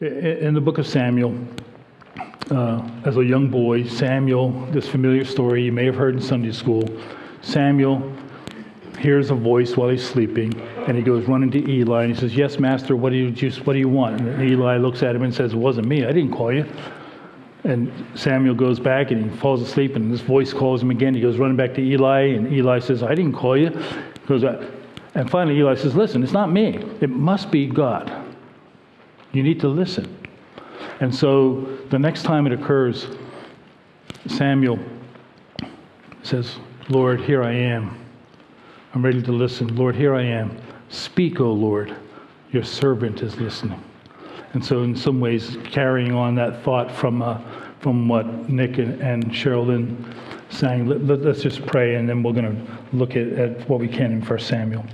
In the book of Samuel, uh, as a young boy, Samuel, this familiar story you may have heard in Sunday school, Samuel hears a voice while he's sleeping, and he goes running to Eli and he says, "Yes, master. What do you What do you want?" And Eli looks at him and says, "It wasn't me. I didn't call you." And Samuel goes back and he falls asleep, and this voice calls him again. He goes running back to Eli, and Eli says, "I didn't call you." He goes, and finally Eli says, "Listen, it's not me. It must be God." You need to listen. And so the next time it occurs, Samuel says, Lord, here I am. I'm ready to listen. Lord, here I am. Speak, O Lord. Your servant is listening. And so, in some ways, carrying on that thought from, uh, from what Nick and, and Sherilyn sang, let, us just pray and then we're going to look at, at what we can in 1 Samuel.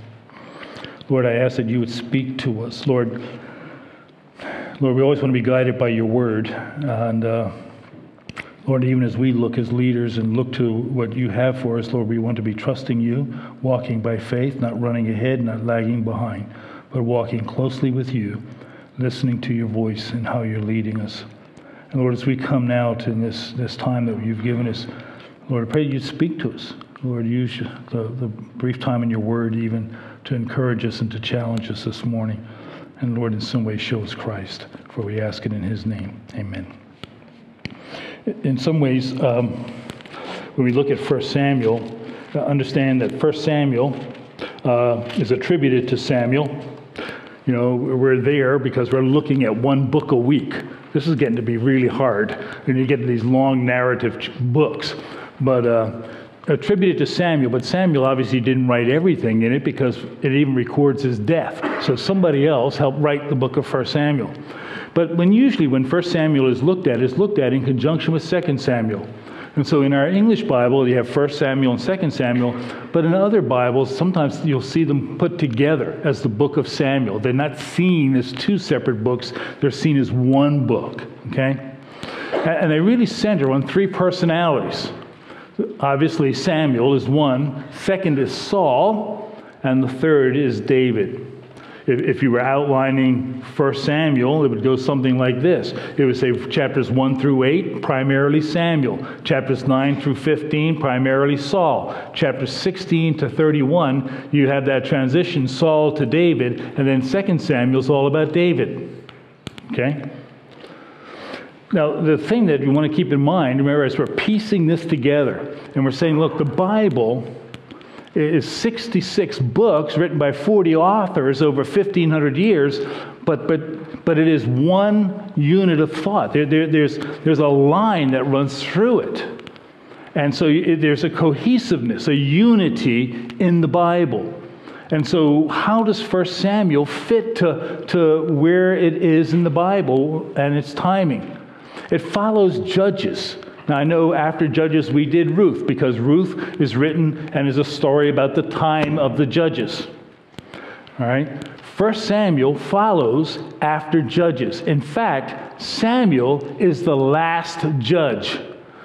Lord, I ask that you would speak to us. Lord, Lord, we always want to be guided by your word. And uh, Lord, even as we look as leaders and look to what you have for us, Lord, we want to be trusting you, walking by faith, not running ahead, not lagging behind, but walking closely with you, listening to your voice and how you're leading us. And Lord, as we come now to this, this time that you've given us, Lord, I pray you speak to us. Lord, use the, the brief time in your word even to encourage us and to challenge us this morning. And Lord, in some way, show us Christ, for we ask it in his name. Amen. In some ways, um, when we look at 1 Samuel, uh, understand that 1 Samuel uh, is attributed to Samuel. You know, we're there because we're looking at one book a week. This is getting to be really hard when you get these long narrative books. But uh, attributed to Samuel, but Samuel obviously didn't write everything in it because it even records his death. So somebody else helped write the book of 1 Samuel. But when usually when 1 Samuel is looked at, it's looked at in conjunction with 2 Samuel. And so in our English Bible, you have 1 Samuel and 2 Samuel, but in other Bibles, sometimes you'll see them put together as the book of Samuel. They're not seen as two separate books, they're seen as one book, okay? And they really center on three personalities Obviously, Samuel is one, second is Saul, and the third is David. If, if you were outlining 1 Samuel, it would go something like this. It would say chapters 1 through 8, primarily Samuel. Chapters 9 through 15, primarily Saul. Chapters 16 to 31, you have that transition, Saul to David, and then 2 Samuel is all about David. Okay? Now, the thing that you want to keep in mind, remember, as we're piecing this together and we're saying, look, the Bible is 66 books written by 40 authors over 1,500 years, but, but, but it is one unit of thought. There, there, there's, there's a line that runs through it. And so it, there's a cohesiveness, a unity in the Bible. And so, how does 1 Samuel fit to, to where it is in the Bible and its timing? It follows Judges. Now, I know after Judges we did Ruth because Ruth is written and is a story about the time of the Judges. All right? First Samuel follows after Judges. In fact, Samuel is the last judge.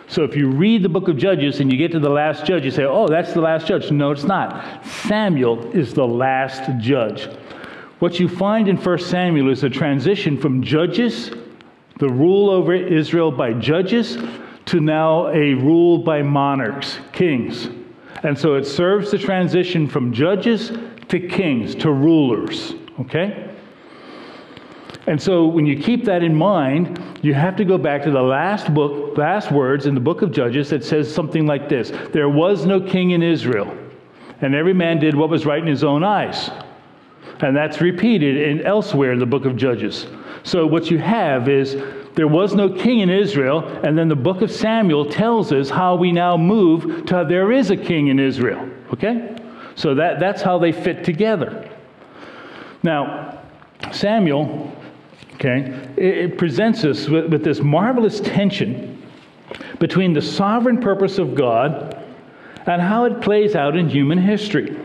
So if you read the book of Judges and you get to the last judge, you say, oh, that's the last judge. No, it's not. Samuel is the last judge. What you find in 1 Samuel is a transition from judges the rule over Israel by judges to now a rule by monarchs, kings. And so it serves the transition from judges to kings, to rulers. Okay? And so when you keep that in mind, you have to go back to the last book, last words in the book of Judges that says something like this There was no king in Israel, and every man did what was right in his own eyes. And that's repeated in elsewhere in the book of Judges. So what you have is there was no king in Israel, and then the book of Samuel tells us how we now move to there is a king in Israel. Okay? So that, that's how they fit together. Now, Samuel, okay, it, it presents us with, with this marvelous tension between the sovereign purpose of God and how it plays out in human history.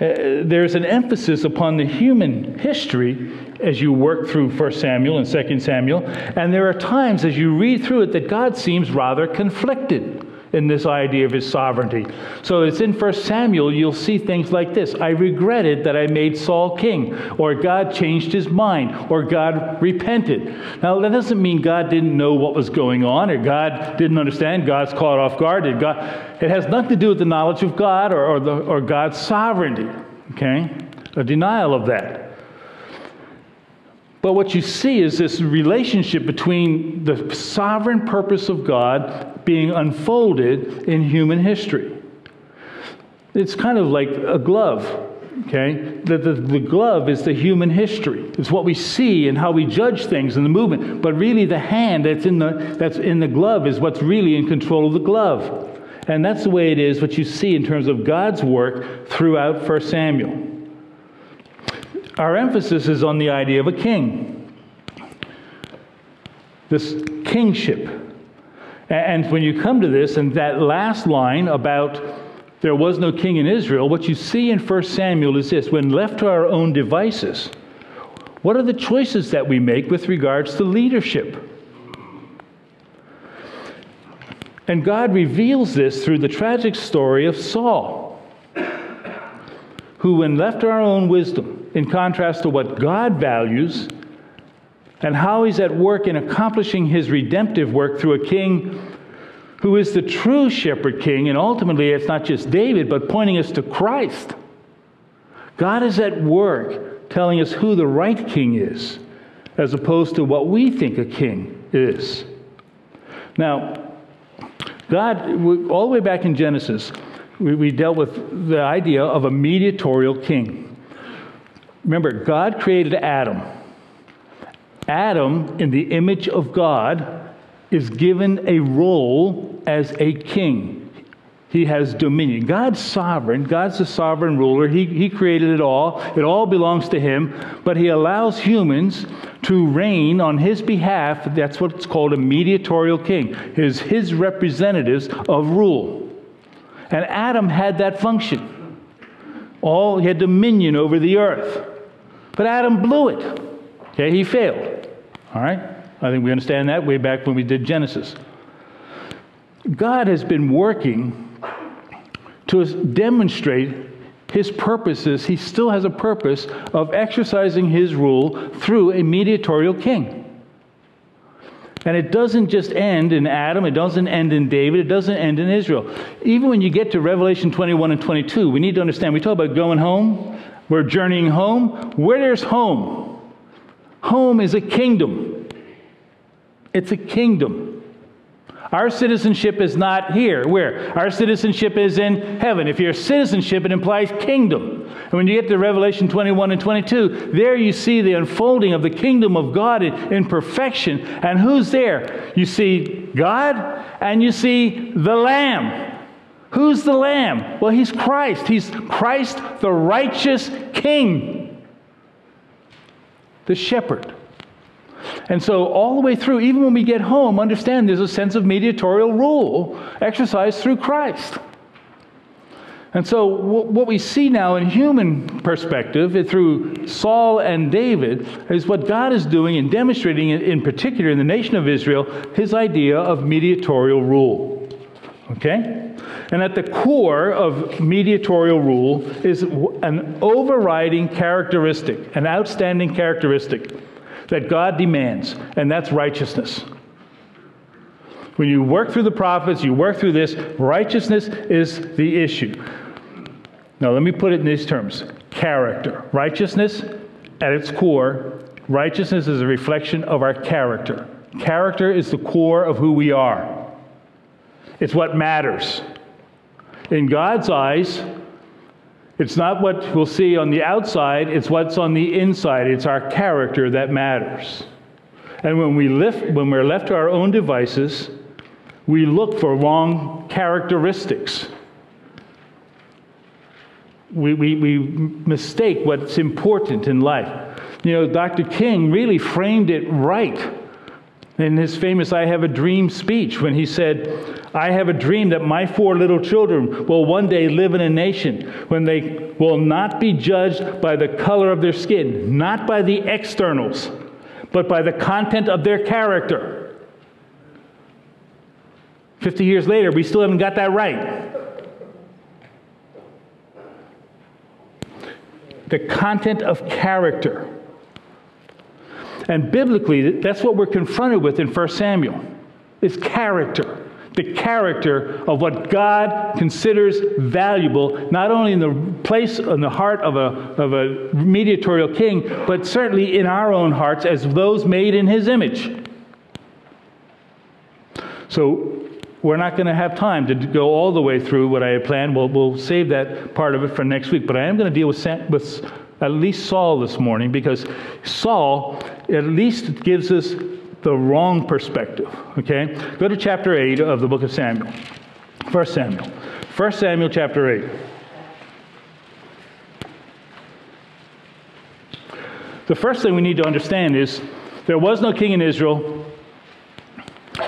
Uh, there's an emphasis upon the human history as you work through 1 Samuel and 2 Samuel, and there are times as you read through it that God seems rather conflicted. In this idea of his sovereignty. So it's in 1 Samuel, you'll see things like this I regretted that I made Saul king, or God changed his mind, or God repented. Now, that doesn't mean God didn't know what was going on, or God didn't understand, God's caught off guard. It, God, it has nothing to do with the knowledge of God or, or, the, or God's sovereignty, okay? A denial of that. But what you see is this relationship between the sovereign purpose of God being unfolded in human history. It's kind of like a glove, okay? The, the, the, glove is the human history. It's what we see and how we judge things in the movement. But really, the hand that's in the, that's in the glove is what's really in control of the glove. And that's the way it is, what you see in terms of God's work throughout 1 Samuel our emphasis is on the idea of a king. This kingship. And when you come to this, and that last line about there was no king in Israel, what you see in 1 Samuel is this when left to our own devices, what are the choices that we make with regards to leadership? And God reveals this through the tragic story of Saul, who, when left to our own wisdom, in contrast to what God values and how he's at work in accomplishing his redemptive work through a king who is the true shepherd king. And ultimately, it's not just David, but pointing us to Christ. God is at work telling us who the right king is, as opposed to what we think a king is. Now, God, all the way back in Genesis, we, we dealt with the idea of a mediatorial king. Remember, God created Adam. Adam, in the image of God, is given a role as a king. He has dominion. God's sovereign. God's the sovereign ruler. He, he created it all. It all belongs to Him. But He allows humans to reign on His behalf. That's what's called a mediatorial king, His, his representatives of rule. And Adam had that function. All he had dominion over the earth. But Adam blew it. Okay, he failed. All right? I think we understand that way back when we did Genesis. God has been working to demonstrate his purposes. He still has a purpose of exercising his rule through a mediatorial king. And it doesn't just end in Adam, it doesn't end in David, it doesn't end in Israel. Even when you get to Revelation 21 and 22, we need to understand we talk about going home. We're journeying home. Where there's home, home is a kingdom. It's a kingdom. Our citizenship is not here. Where? Our citizenship is in heaven. If your citizenship, it implies kingdom. And when you get to Revelation 21 and 22, there you see the unfolding of the kingdom of God in, in perfection. And who's there? You see God and you see the Lamb. Who's the Lamb? Well, he's Christ. He's Christ, the righteous King, the shepherd. And so, all the way through, even when we get home, understand there's a sense of mediatorial rule exercised through Christ. And so, what we see now in human perspective eh, through Saul and David is what God is doing and demonstrating, in particular in the nation of Israel, his idea of mediatorial rule. Okay? And at the core of mediatorial rule is an overriding characteristic, an outstanding characteristic that God demands, and that's righteousness. When you work through the prophets, you work through this, righteousness is the issue. Now, let me put it in these terms character. Righteousness, at its core, righteousness is a reflection of our character. Character is the core of who we are, it's what matters. In God's eyes, it's not what we'll see on the outside, it's what's on the inside. It's our character that matters. And when, we lift, when we're left to our own devices, we look for wrong characteristics. We, we, we mistake what's important in life. You know, Dr. King really framed it right in his famous I Have a Dream speech when he said, I have a dream that my four little children will one day live in a nation when they will not be judged by the color of their skin, not by the externals, but by the content of their character. 50 years later, we still haven't got that right. The content of character. And biblically, that's what we're confronted with in 1 Samuel. Is character. The character of what God considers valuable, not only in the place, in the heart of a, of a mediatorial king, but certainly in our own hearts as those made in his image. So we're not going to have time to go all the way through what I had planned. We'll, we'll save that part of it for next week. But I am going to deal with, with at least Saul this morning because Saul at least it gives us the wrong perspective. Okay? Go to chapter 8 of the book of Samuel. 1 Samuel. 1 Samuel chapter 8. The first thing we need to understand is there was no king in Israel,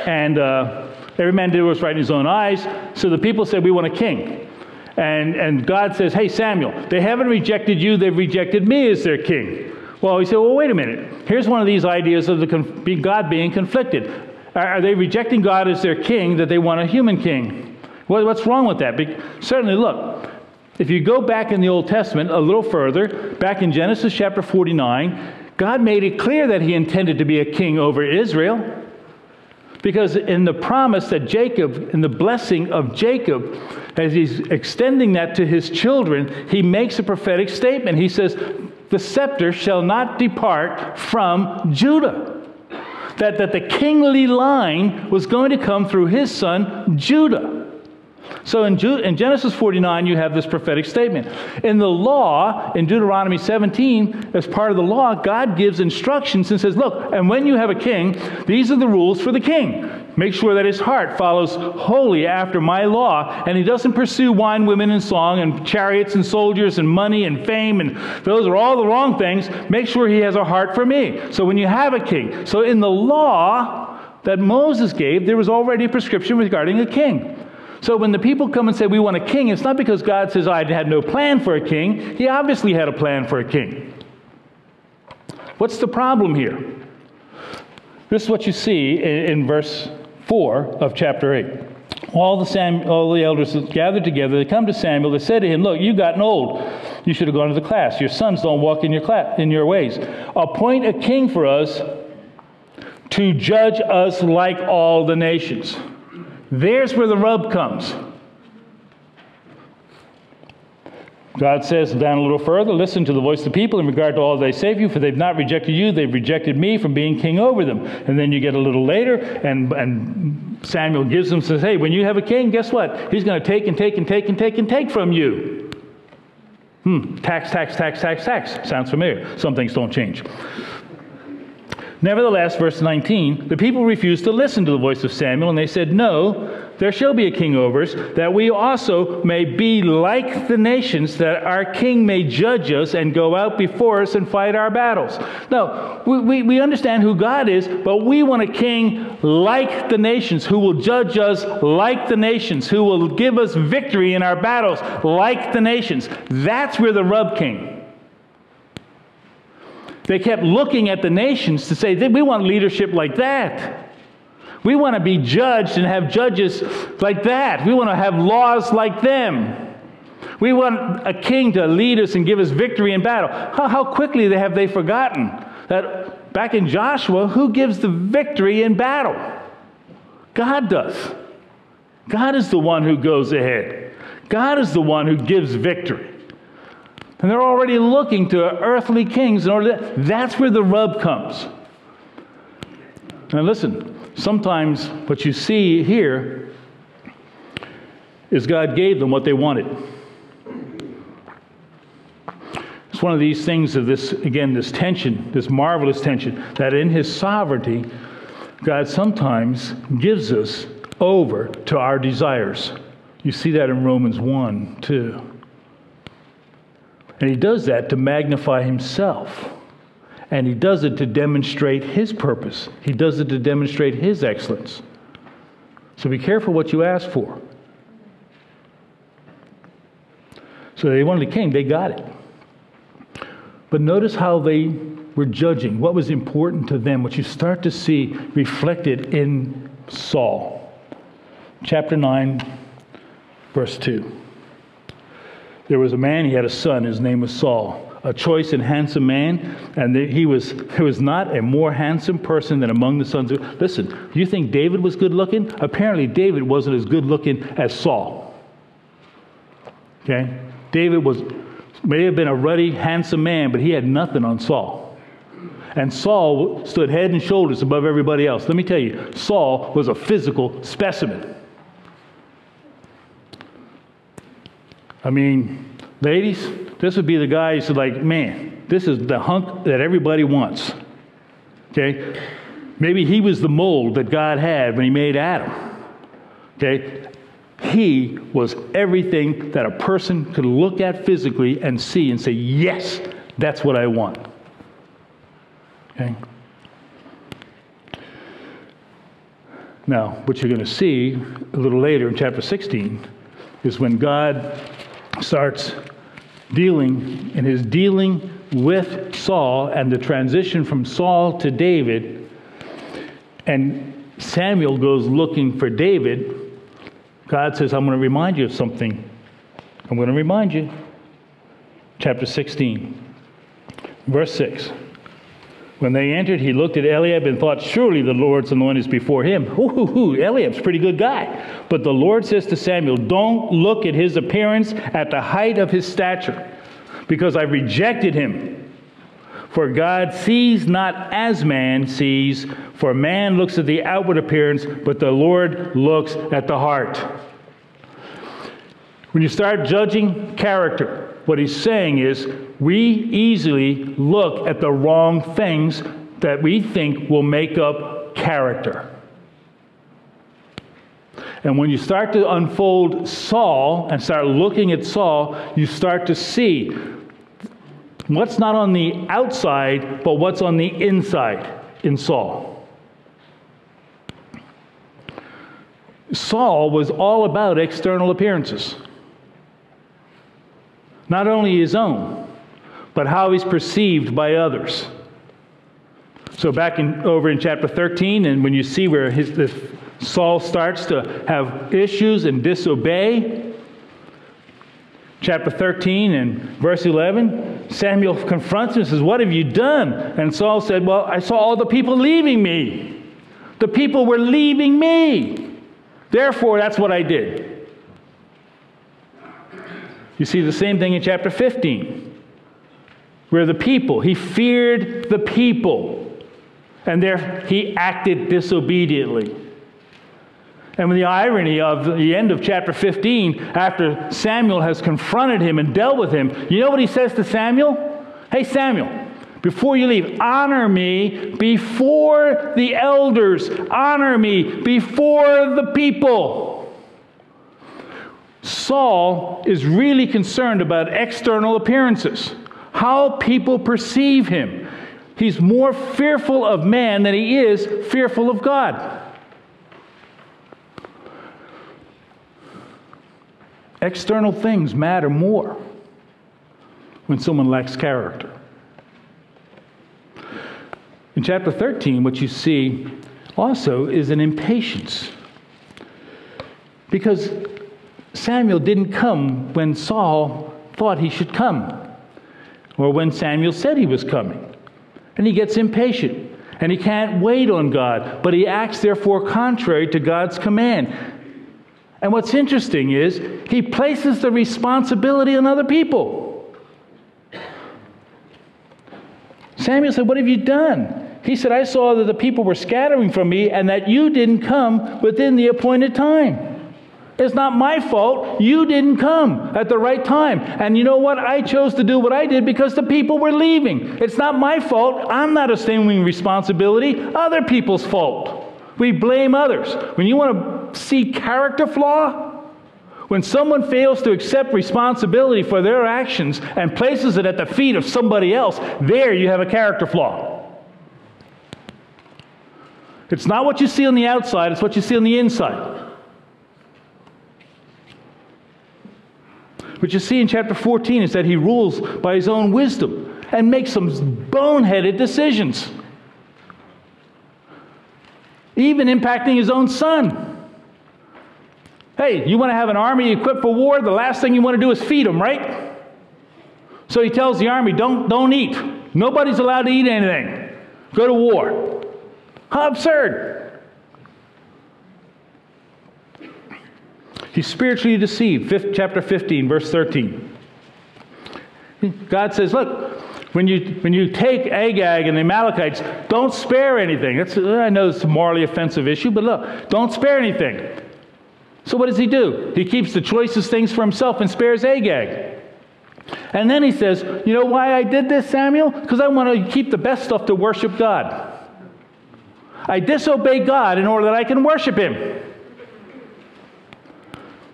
and uh, every man did what was right in his own eyes. So the people said, We want a king. And, and God says, Hey, Samuel, they haven't rejected you, they've rejected me as their king. Well, he said, Well, wait a minute. Here's one of these ideas of the God being conflicted. Are they rejecting God as their king that they want a human king? What's wrong with that? certainly, look, if you go back in the Old Testament a little further, back in Genesis chapter 49, God made it clear that he intended to be a king over Israel. Because in the promise that Jacob, in the blessing of Jacob, as he's extending that to his children, he makes a prophetic statement. He says, The scepter shall not depart from Judah. That, that the kingly line was going to come through his son, Judah. So in, Ju- in, Genesis 49, you have this prophetic statement. In the law, in Deuteronomy 17, as part of the law, God gives instructions and says, Look, and when you have a king, these are the rules for the king. Make sure that his heart follows wholly after my law, and he doesn't pursue wine, women, and song, and chariots, and soldiers, and money, and fame, and those are all the wrong things. Make sure he has a heart for me. So when you have a king, so in the law that Moses gave, there was already a prescription regarding a king. So when the people come and say, We want a king, it's not because God says, I had no plan for a king. He obviously had a plan for a king. What's the problem here? This is what you see in, in verse 4 of chapter 8. All the, Sam, all the elders gathered together. They come to Samuel. They said to him, Look, you've gotten old. You should have gone to the class. Your sons don't walk in your, class, in your ways. Appoint a king for us to judge us like all the nations. There's where the rub comes. God says down a little further, listen to the voice of the people in regard to all they say for you, for they've not rejected you, they've rejected me from being king over them. And then you get a little later, and, and Samuel gives them, says, hey, when you have a king, guess what? He's going to take and take and take and take and take from you. Hmm, tax, tax, tax, tax, tax. Sounds familiar. Some things don't change. Nevertheless, verse 19, the people refused to listen to the voice of Samuel, and they said, No, there shall be a king over us, that we also may be like the nations, that our king may judge us and go out before us and fight our battles. Now, we, we, we understand who God is, but we want a king like the nations, who will judge us like the nations, who will give us victory in our battles like the nations. That's where the rub came. They kept looking at the nations to say, we want leadership like that. We want to be judged and have judges like that. We want to have laws like them. We want a king to lead us and give us victory in battle. How, how quickly have they forgotten that back in Joshua, who gives the victory in battle? God does. God is the one who goes ahead. God is the one who gives victory. And they're already looking to earthly kings in order to, that's where the rub comes. Now listen, sometimes what you see here is God gave them what they wanted. It's one of these things of this, again, this tension, this marvelous tension, that in His sovereignty, God sometimes gives us over to our desires. You see that in Romans 1, 2. And he does that to magnify himself. And he does it to demonstrate his purpose. He does it to demonstrate his excellence. So be careful what you ask for. So they wanted a king, they got it. But notice how they were judging what was important to them, what you start to see reflected in Saul. chapter 9, verse 2. There was a man, he had a son, his name was Saul a choice and handsome man, and he was, he was not a more handsome person than among the sons of. Listen, you think David was good looking? Apparently, David wasn't as good looking as Saul. Okay? David was, may have been a ruddy, handsome man, but he had nothing on Saul. And Saul stood head and shoulders above everybody else. Let me tell you, Saul was a physical specimen. I mean, ladies, this would be the guy who's like, man, this is the hunk that everybody wants. Okay? Maybe he was the mold that God had when he made Adam. Okay? He was everything that a person could look at physically and see and say, yes, that's what I want. Okay? Now, what you're going to see a little later in chapter 16 is when God starts dealing, in his dealing with Saul and the transition from Saul to David, and Samuel goes looking for David, God says, I'm going to remind you of something. I'm going to remind you. Chapter 16, verse 6. When they entered, he looked at Eliab and thought, Surely the Lord's anointed is before him. Eliab's a pretty good guy. But the Lord says to Samuel, Don't look at his appearance at the height of his stature, because I rejected him. For God sees not as man sees, for man looks at the outward appearance, but the Lord looks at the heart. When you start judging character, what he's saying is we easily look at the wrong things that we think will make up character. And when you start to unfold Saul and start looking at Saul, you start to see what's not on the outside, but what's on the inside in Saul. Saul was all about external appearances not only his own, but how he's perceived by others. So back in, over in chapter 13, and when you see where his, this, Saul starts to have issues and disobey, chapter 13 and verse 11, Samuel confronts him and says, What have you done? And Saul said, Well, I saw all the people leaving me. The people were leaving me. Therefore, that's what I did. You see the same thing in chapter 15, where the people, he feared the people, and there he acted disobediently. And the irony of the end of chapter 15, after Samuel has confronted him and dealt with him, you know what he says to Samuel? Hey, Samuel, before you leave, honor me before the elders, honor me before the people. Saul is really concerned about external appearances, how people perceive him. He's more fearful of man than he is fearful of God. External things matter more when someone lacks character. In chapter 13, what you see also is an impatience. Because Samuel didn't come when Saul thought he should come, or when Samuel said he was coming. And he gets impatient, and he can't wait on God, but he acts therefore contrary to God's command. And what's interesting is he places the responsibility on other people. Samuel said, What have you done? He said, I saw that the people were scattering from me and that you didn't come within the appointed time. It's not my fault. You didn't come at the right time. And you know what? I chose to do what I did because the people were leaving. It's not my fault. I'm not assuming responsibility. Other people's fault. We blame others. When you want to see character flaw, when someone fails to accept responsibility for their actions and places it at the feet of somebody else, there you have a character flaw. It's not what you see on the outside, it's what you see on the inside. What you see in chapter 14 is that he rules by his own wisdom and makes some boneheaded decisions, even impacting his own son. Hey, you want to have an army equipped for war? The last thing you want to do is feed them, right? So he tells the army, don't, don't eat. Nobody's allowed to eat anything. Go to war. How absurd. He's spiritually deceived. Fifth, chapter 15, verse 13. God says, Look, when you, when you take Agag and the Amalekites, don't spare anything. That's, I know it's a morally offensive issue, but look, don't spare anything. So what does he do? He keeps the choicest things for himself and spares Agag. And then he says, You know why I did this, Samuel? Because I want to keep the best stuff to worship God. I disobey God in order that I can worship him.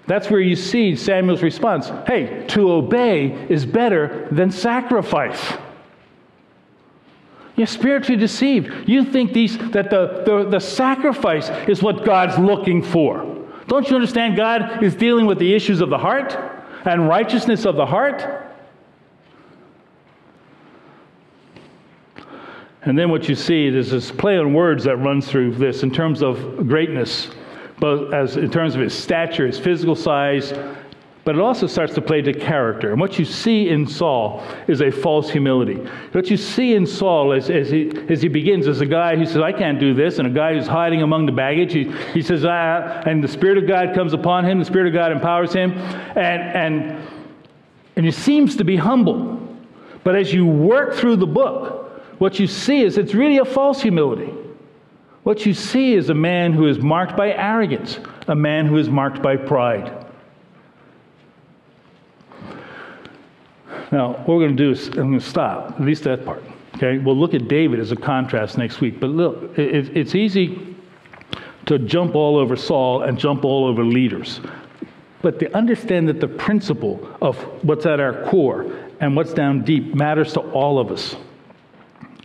That's where you see Samuel's response hey, to obey is better than sacrifice. You're spiritually deceived. You think these, that the, the, the sacrifice is what God's looking for. Don't you understand? God is dealing with the issues of the heart and righteousness of the heart. And then what you see is this play on words that runs through this in terms of greatness, both as in terms of his stature, his physical size, but it also starts to play to character. And what you see in Saul is a false humility. What you see in Saul as, as, he, as he begins as a guy who says, I can't do this, and a guy who's hiding among the baggage. He, he says, ah, and the Spirit of God comes upon him, the Spirit of God empowers him, and, and, and he seems to be humble. But as you work through the book, what you see is it's really a false humility. What you see is a man who is marked by arrogance, a man who is marked by pride. Now, what we're going to do is I'm going to stop, at least that part. Okay? We'll look at David as a contrast next week. But look, it, it's easy to jump all over Saul and jump all over leaders. But to understand that the principle of what's at our core and what's down deep matters to all of us.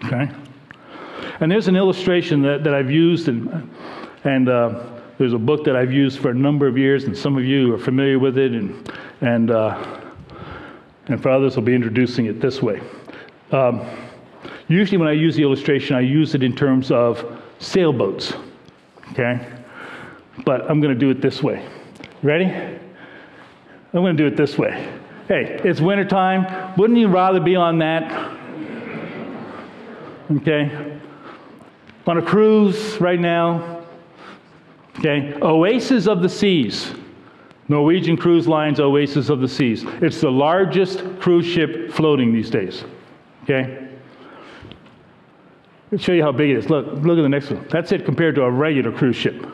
Okay? And there's an illustration that, that I've used, and, and uh, there's a book that I've used for a number of years, and some of you are familiar with it. And, and uh, and for others, I'll be introducing it this way. Um, usually, when I use the illustration, I use it in terms of sailboats, okay? But I'm going to do it this way. Ready? I'm going to do it this way. Hey, it's wintertime. Wouldn't you rather be on that? Okay? On a cruise right now. Okay? Oasis of the seas. Norwegian Cruise Line's Oasis of the Seas. It's the largest cruise ship floating these days. Okay? Let's show you how big it is. Look, look at the next one. That's it compared to a regular cruise ship.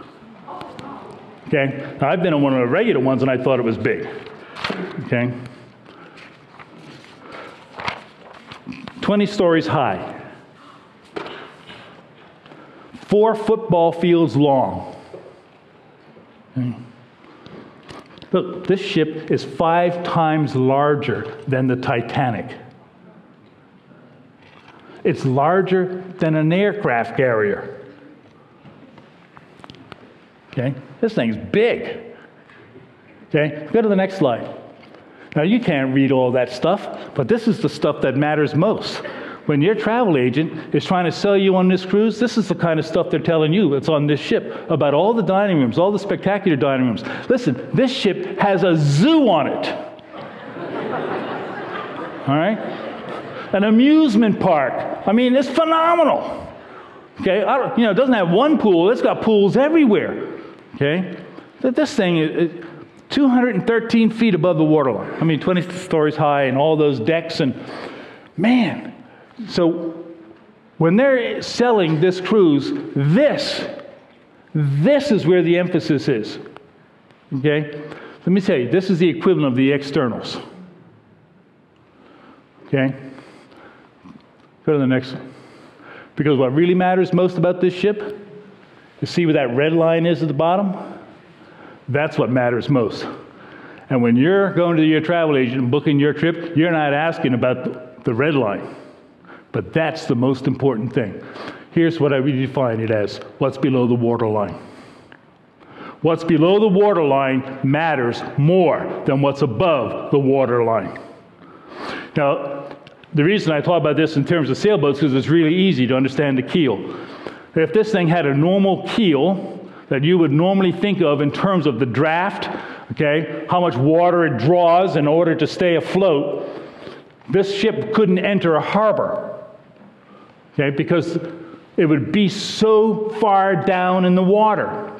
Okay? Now, I've been on one of the regular ones and I thought it was big. Okay? 20 stories high, four football fields long. Look, this ship is five times larger than the Titanic. It's larger than an aircraft carrier. Okay? This thing's big. Okay? Go to the next slide. Now, you can't read all that stuff, but this is the stuff that matters most. When your travel agent is trying to sell you on this cruise, this is the kind of stuff they're telling you that's on this ship about all the dining rooms, all the spectacular dining rooms. Listen, this ship has a zoo on it. all right? An amusement park. I mean, it's phenomenal. Okay, you know, it doesn't have one pool, it's got pools everywhere. Okay? This thing is 213 feet above the waterline. I mean, 20 stories high and all those decks and man, so when they're selling this cruise, this, this is where the emphasis is. Okay? Let me tell you, this is the equivalent of the externals. Okay? Go to the next one. Because what really matters most about this ship, you see where that red line is at the bottom? That's what matters most. And when you're going to your travel agent and booking your trip, you're not asking about the red line. But that's the most important thing. Here's what I redefine it as what's below the waterline. What's below the waterline matters more than what's above the waterline. Now, the reason I talk about this in terms of sailboats is it's really easy to understand the keel. If this thing had a normal keel, that you would normally think of in terms of the draft, okay, how much water it draws in order to stay afloat, this ship couldn't enter a harbor, okay, because it would be so far down in the water.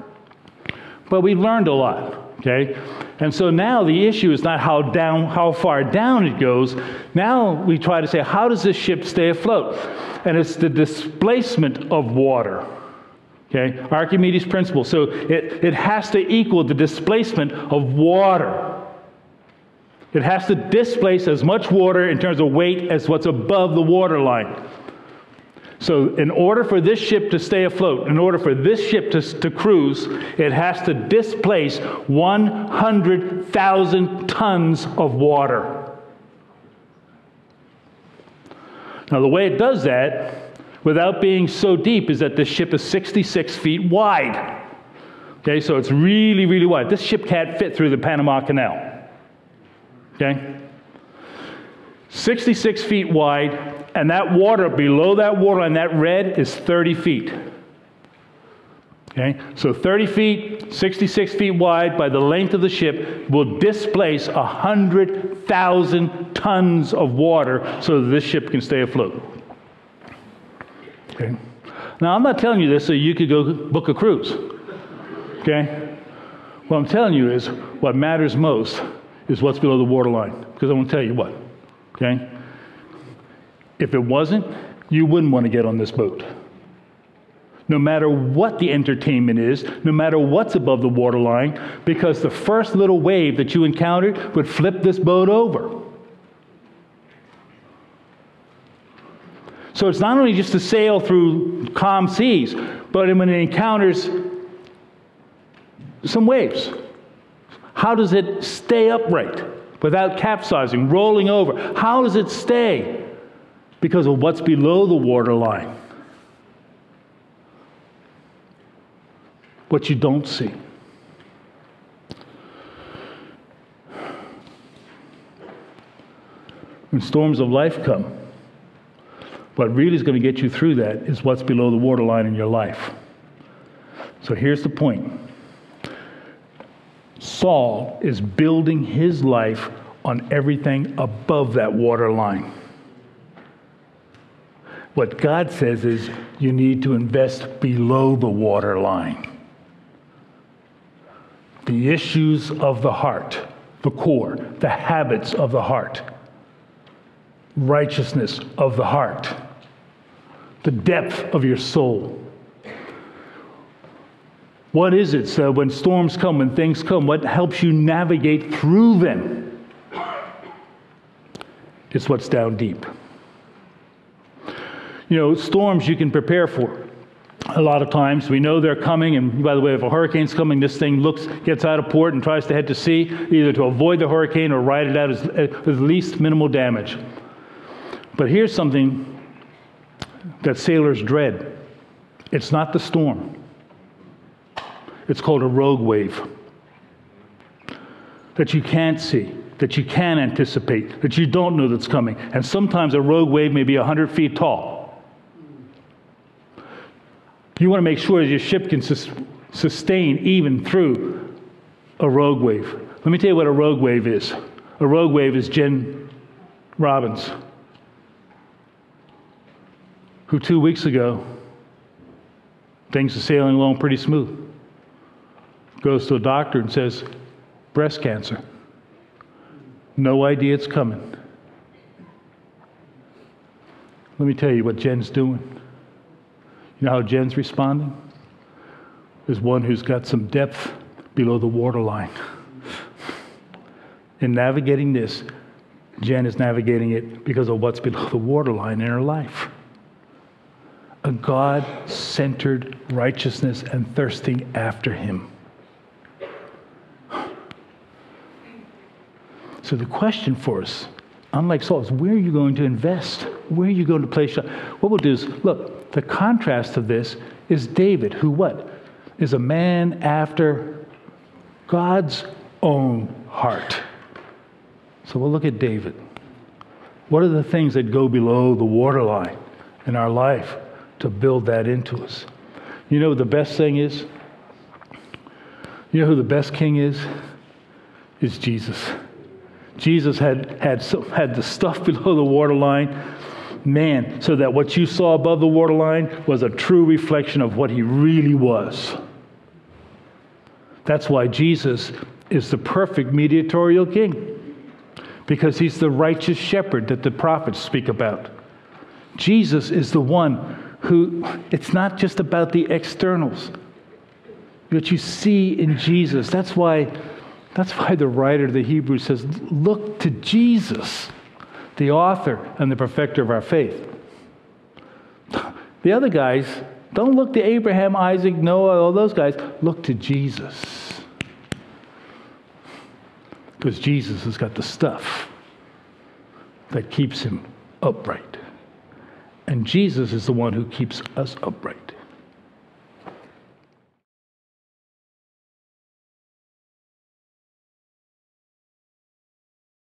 But we learned a lot, okay? And so now the issue is not how down how far down it goes. Now we try to say how does this ship stay afloat? And it's the displacement of water. Okay? Archimedes principle. So it, it has to equal the displacement of water. It has to displace as much water in terms of weight as what's above the waterline. So, in order for this ship to stay afloat, in order for this ship to, to cruise, it has to displace 100,000 tons of water. Now, the way it does that, without being so deep, is that this ship is 66 feet wide. Okay, so it's really, really wide. This ship can't fit through the Panama Canal. Okay? 66 feet wide, and that water below that water line, that red, is 30 feet. Okay, so 30 feet, 66 feet wide by the length of the ship will displace 100,000 tons of water so that this ship can stay afloat. Okay. Now, I'm not telling you this so you could go book a cruise. Okay? What I'm telling you is what matters most is what's below the waterline. Because I'm going to tell you what. Okay? If it wasn't, you wouldn't want to get on this boat. No matter what the entertainment is, no matter what's above the waterline, because the first little wave that you encountered would flip this boat over. So it's not only just to sail through calm seas, but when it encounters some waves, how does it stay upright without capsizing, rolling over? How does it stay? because of what's below the waterline. What you don't see. When storms of life come, what really is going to get you through that is what's below the waterline in your life. So here's the point Saul is building his life on everything above that waterline. What God says is you need to invest below the waterline. The issues of the heart, the core, the habits of the heart, righteousness of the heart, the depth of your soul. What is it so when storms come, when things come, what helps you navigate through them? It's what's down deep. You know, storms you can prepare for. A lot of times we know they're coming, and by the way, if a hurricane's coming, this thing looks, gets out of port and tries to head to sea, either to avoid the hurricane or ride it out as, as least minimal damage. But here's something that sailors dread it's not the storm, it's called a rogue wave that you can't see, that you can anticipate, that you don't know that's coming. And sometimes a rogue wave may be 100 feet tall. You want to make sure that your ship can sus- sustain even through a rogue wave. Let me tell you what a rogue wave is. A rogue wave is Jen Robbins, who two weeks ago, things are sailing along pretty smooth, goes to a doctor and says, breast cancer. No idea it's coming. Let me tell you what Jen's doing. You know how Jen's responding? Is one who's got some depth below the waterline. In navigating this, Jen is navigating it because of what's below the waterline in her life. A God centered righteousness and thirsting after Him. So, the question for us, unlike Saul, is where are you going to invest? Where are you going to place? What we'll do is look, the contrast of this is David, who what? Is a man after God's own heart. So we'll look at David. What are the things that go below the waterline in our life to build that into us? You know, the best thing is You know who the best king is? Is Jesus. Jesus had, had, had the stuff below the waterline, man, so that what you saw above the waterline was a true reflection of what he really was. That's why Jesus is the perfect mediatorial king, because he's the righteous shepherd that the prophets speak about. Jesus is the one who, it's not just about the externals. What you see in Jesus. That's why, that's why the writer of the Hebrews says, look to Jesus, the author and the perfecter of our faith. The other guys, don't look to Abraham, Isaac, Noah, all those guys. Look to Jesus. Because Jesus has got the stuff that keeps him upright. And Jesus is the one who keeps us upright.